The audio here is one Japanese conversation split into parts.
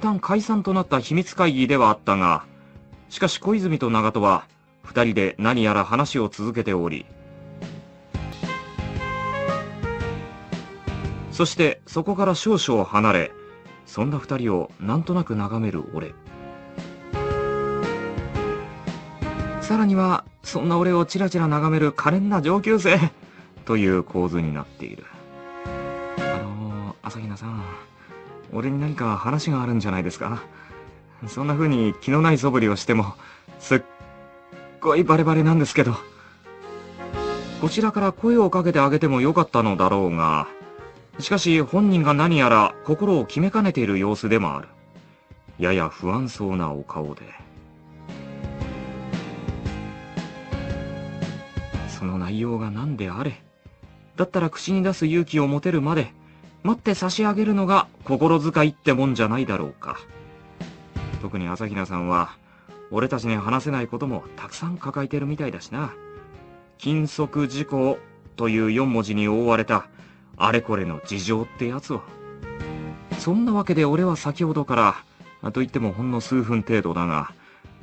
旦解散となった秘密会議ではあったが、しかし小泉と長門は二人で何やら話を続けており、そしてそこから少々離れ、そんな二人をなんとなく眺める俺。さらには、そんな俺をチラチラ眺める可憐な上級生という構図になっている。あのー、朝比奈さん、俺に何か話があるんじゃないですか？そんな風に気のない素振りをしても、すっごいバレバレなんですけど。こちらから声をかけてあげてもよかったのだろうが、しかし本人が何やら心を決めかねている様子でもある。やや不安そうなお顔で。その内容が何であれ。だったら口に出す勇気を持てるまで、待って差し上げるのが心遣いってもんじゃないだろうか。特に朝比奈さんは、俺たちに話せないこともたくさん抱えてるみたいだしな。禁足事項という4文字に覆われたあれこれの事情ってやつは。そんなわけで俺は先ほどから、と言ってもほんの数分程度だが、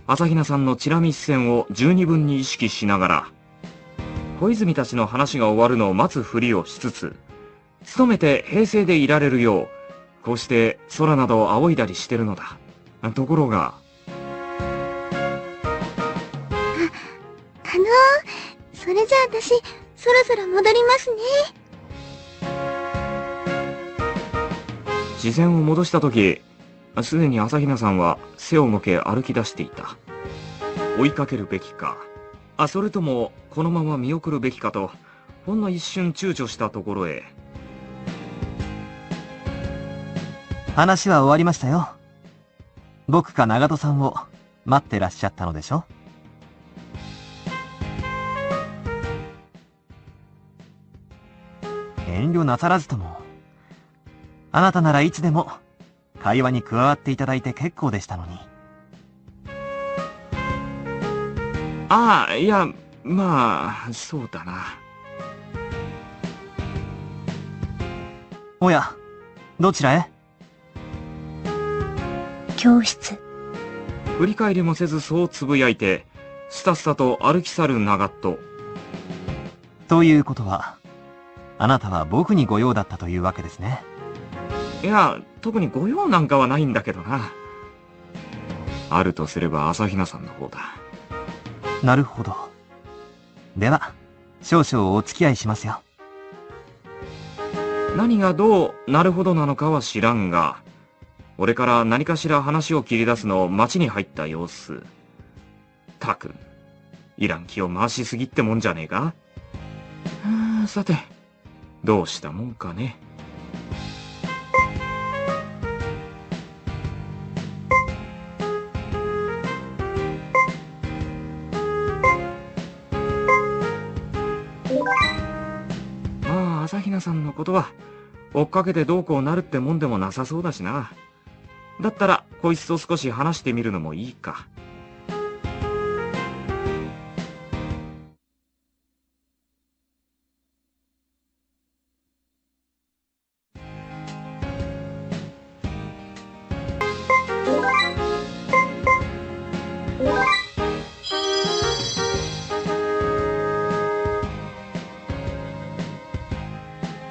朝比奈さんのチラ見視線を十二分に意識しながら、小泉たちの話が終わるのを待つふりをしつつ、努めて平静でいられるよう、こうして空などを仰いだりしてるのだ。ところが、あ、あのー、それじゃあ私、そろそろ戻りますね。視線を戻した時、すでに朝比奈さんは背を向け歩き出していた。追いかけるべきか、あ、それともこのまま見送るべきかと、ほんの一瞬躊躇したところへ。話は終わりましたよ。僕か長門さんを待ってらっしゃったのでしょ？遠慮なさらずとも。あなたならいつでも会話に加わっていただいて結構でしたのに。ああ、いや、まあ、そうだな。おや、どちらへ？教室。振り返りもせずそうつぶやいて、スタスタと歩き去る長門。ということは、あなたは僕にご用だったというわけですね。いや、特に御用なんかはないんだけどな。あるとすれば朝比奈さんの方だ。なるほど。では、少々お付き合いしますよ。何がどう、なるほどなのかは知らんが、俺から何かしら話を切り出すのを街に入った様子。たく、いらん気を回しすぎってもんじゃねえか？さて、どうしたもんかね？朝比奈さんのことは、追っかけてどうこうなるってもんでもなさそうだしな。だったら、こいつと少し話してみるのもいいか。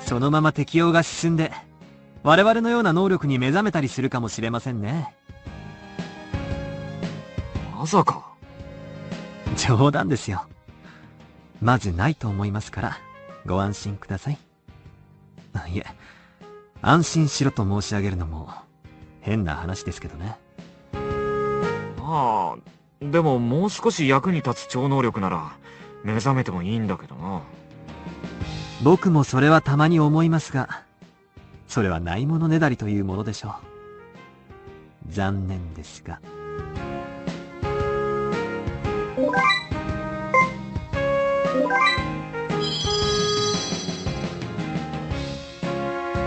そのまま適応が進んで、我々のような能力に目覚めたりするかもしれませんね。まさか。冗談ですよ。まずないと思いますから、ご安心ください。いえ、安心しろと申し上げるのも、変な話ですけどね。ああ、でももう少し役に立つ超能力なら、目覚めてもいいんだけどな。僕もそれはたまに思いますが、それはないものねだりというものでしょう。残念ですが。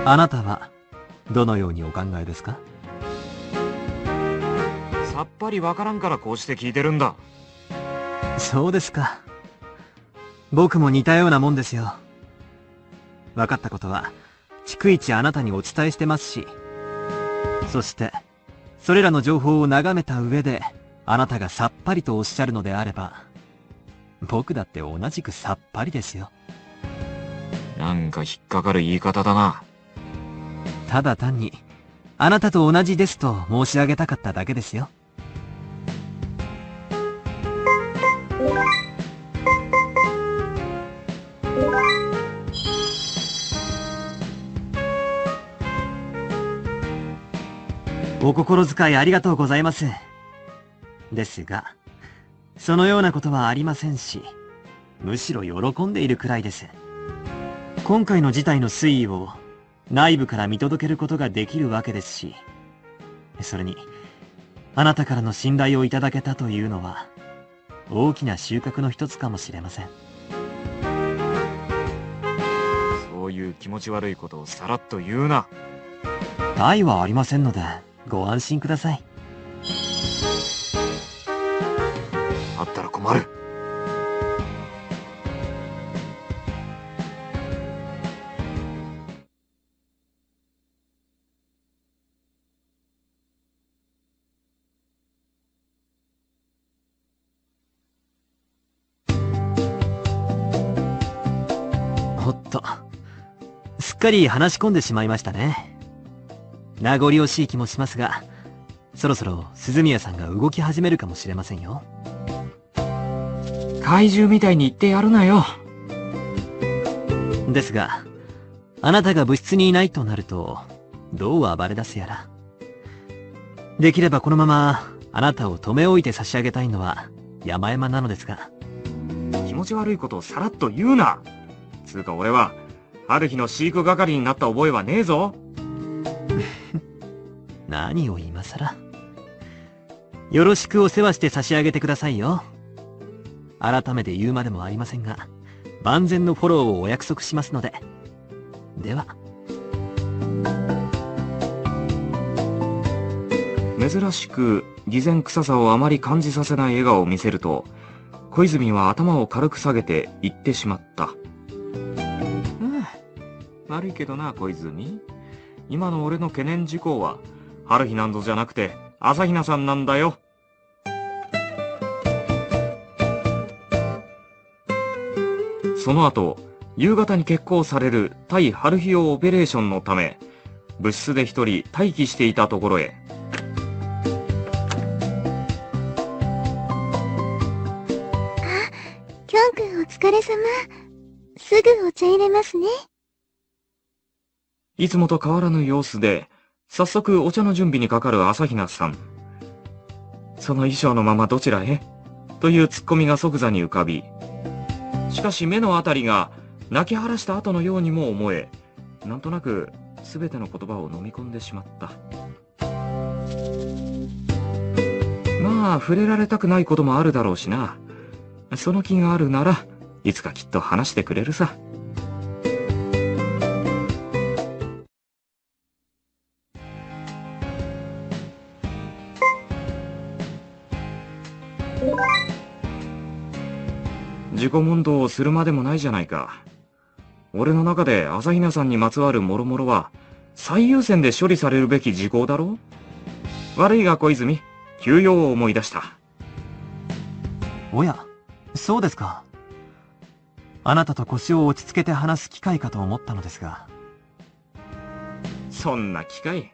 あなたは、どのようにお考えですか？さっぱりわからんからこうして聞いてるんだ。そうですか。僕も似たようなもんですよ。分かったことは、逐一あなたにお伝えしてますし、そして、それらの情報を眺めた上で、あなたがさっぱりとおっしゃるのであれば、僕だって同じくさっぱりですよ。なんか引っかかる言い方だな。ただ単に、あなたと同じですと申し上げたかっただけですよ。お心遣いありがとうございます。ですが、そのようなことはありませんし、むしろ喜んでいるくらいです。今回の事態の推移を内部から見届けることができるわけですし、それに、あなたからの信頼をいただけたというのは、大きな収穫の一つかもしれません。そういう気持ち悪いことをさらっと言うな。愛はありませんので、ご安心ください。あったら困る。おっと。すっかり話し込んでしまいましたね。名残惜しい気もしますが、そろそろ鈴宮さんが動き始めるかもしれませんよ。怪獣みたいに言ってやるなよ。ですが、あなたが部室にいないとなると、どう暴れ出すやら。できればこのまま、あなたを止め置いて差し上げたいのは、山々なのですが。気持ち悪いことをさらっと言うな。つうか俺は、春日の飼育係になった覚えはねえぞ。何を今更？よろしくお世話して差し上げてくださいよ。改めて言うまでもありませんが、万全のフォローをお約束しますので。では。珍しく、偽善臭さをあまり感じさせない笑顔を見せると、小泉は頭を軽く下げて言ってしまった。うん、悪いけどな、小泉。今の俺の懸念事項は、春日なんぞじゃなくて、朝比奈さんなんだよ。その後、夕方に決行される対春日用オペレーションのため、物質で一人待機していたところへ。あ、キョン君お疲れ様。すぐお茶入れますね。いつもと変わらぬ様子で、早速お茶の準備にかかる朝比奈さん。その衣装のままどちらへ？というツッコミが即座に浮かび、しかし目のあたりが泣き晴らした後のようにも思え、なんとなく全ての言葉を飲み込んでしまった。まあ、触れられたくないこともあるだろうしな。その気があるならいつかきっと話してくれるさ。己問答をするまでもないじゃないか。俺の中で朝比奈さんにまつわる諸々は、最優先で処理されるべき事項だろ悪いが小泉、休養を思い出した。おや、そうですか。あなたと腰を落ち着けて話す機会かと思ったのですが。そんな機会、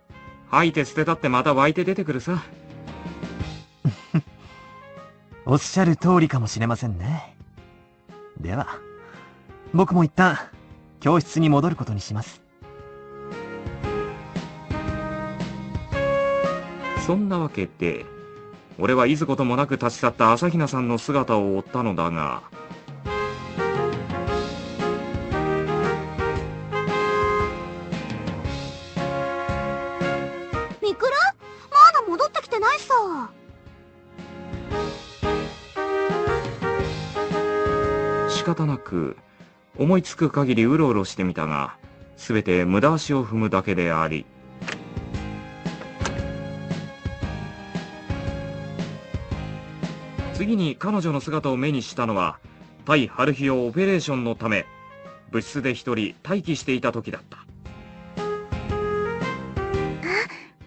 吐いて捨てたってまた湧いて出てくるさ。おっしゃる通りかもしれませんね。では、僕も一旦、教室に戻ることにします。そんなわけで、俺はいずこともなく立ち去った朝比奈さんの姿を追ったのだが、方なく、思いつく限りうろうろしてみたが、すべて無駄足を踏むだけであり、次に彼女の姿を目にしたのは、対春日をオペレーションのため、物質で一人待機していた時だった。あ、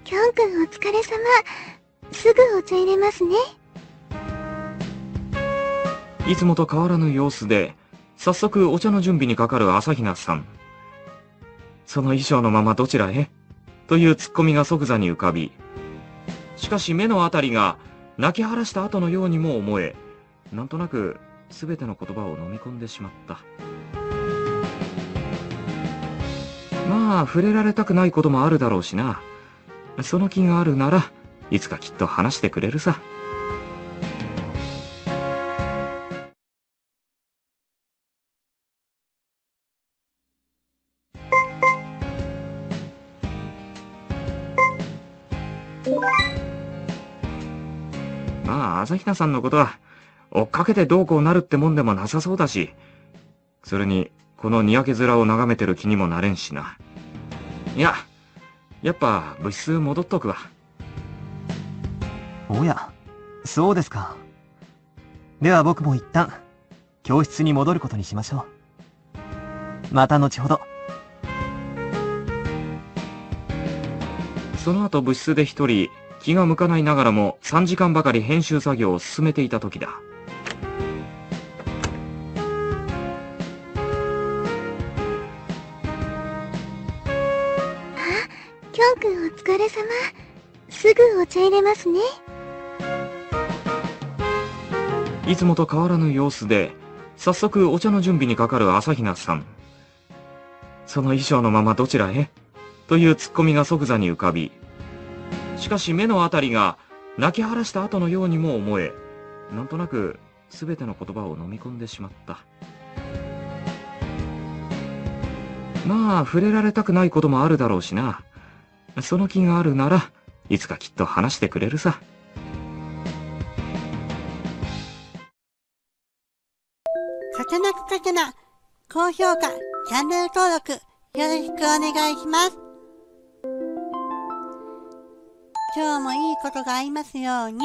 キョンョン君お疲れ様。すぐお茶入れますね。いつもと変わらぬ様子で、早速お茶の準備にかかる朝比奈さん。その衣装のままどちらへ？というツッコミが即座に浮かび、しかし目のあたりが泣き晴らした後のようにも思え、なんとなく全ての言葉を飲み込んでしまった。まあ、触れられたくないこともあるだろうしな。その気があるなら、いつかきっと話してくれるさ。まあ、朝比奈さんのことは、追っかけてどうこうなるってもんでもなさそうだし、それに、このにやけ面を眺めてる気にもなれんしな。いや、やっぱ部室戻っとくわ。おや、そうですか。では僕も一旦、教室に戻ることにしましょう。また後ほど。その後部室で一人、気が向かないながらも3時間ばかり編集作業を進めていた時だ。くんお疲れ様。すぐお茶入れますね。いつもと変わらぬ様子で、早速お茶の準備にかかる朝比奈さん。その衣装のままどちらへ？というツッコミが即座に浮かび、しかし目のあたりが泣き晴らした後のようにも思え、なんとなく全ての言葉を飲み込んでしまった。まあ、触れられたくないこともあるだろうしな。その気があるならいつかきっと話してくれるさ。かけなくかけな、高評価、チャンネル登録、よろしくお願いします。今日もいいことがありますように。